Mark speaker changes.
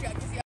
Speaker 1: get you.